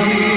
Amen.